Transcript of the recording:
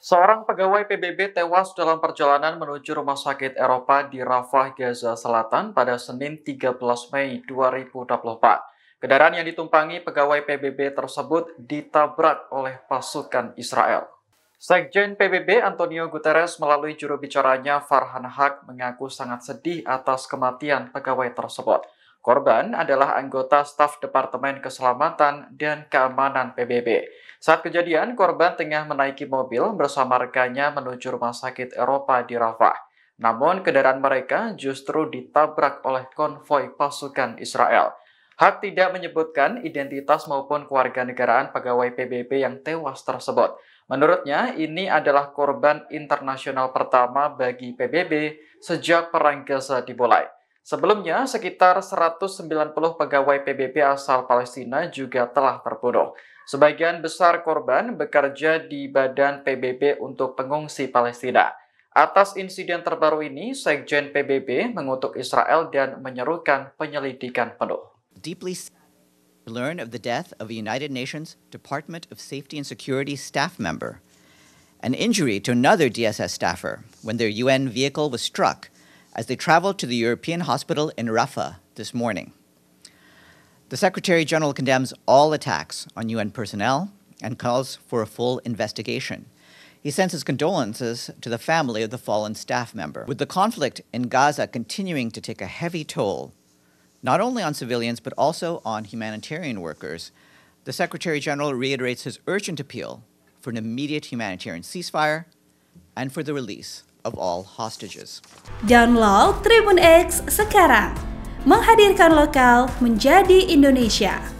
Seorang pegawai PBB tewas dalam perjalanan menuju rumah sakit Eropa di Rafah, Gaza Selatan pada Senin 13 Mei 2024. Kendaraan yang ditumpangi pegawai PBB tersebut ditabrak oleh pasukan Israel. Sekjen PBB Antonio Guterres melalui juru bicaranya Farhan Haq mengaku sangat sedih atas kematian pegawai tersebut. Korban adalah anggota staf Departemen Keselamatan dan Keamanan PBB. Saat kejadian, korban tengah menaiki mobil bersama rekannya menuju rumah sakit Eropa di Rafah. Namun, kendaraan mereka justru ditabrak oleh konvoi pasukan Israel. Hak tidak menyebutkan identitas maupun keluarga negaraan pegawai PBB yang tewas tersebut. Menurutnya, ini adalah korban internasional pertama bagi PBB sejak Perang Gaza dimulai. Sebelumnya, sekitar 190 pegawai PBB asal Palestina juga telah terbunuh. Sebagian besar korban bekerja di Badan PBB untuk pengungsi Palestina. Atas insiden terbaru ini, Sekjen PBB mengutuk Israel dan menyerukan penyelidikan penuh. Deeply learn of the death of a United Nations Department of Safety and Security staff member, an injury to another DSS staffer when their UN vehicle was struck as they traveled to the European hospital in Rafah this morning. The Secretary General condemns all attacks on UN personnel and calls for a full investigation. He sends his condolences to the family of the fallen staff member. With the conflict in Gaza continuing to take a heavy toll, not only on civilians but also on humanitarian workers, the Secretary General reiterates his urgent appeal for an immediate humanitarian ceasefire and for the release of all hostages. Download Tribun X sekarang, menghadirkan lokal menjadi Indonesia.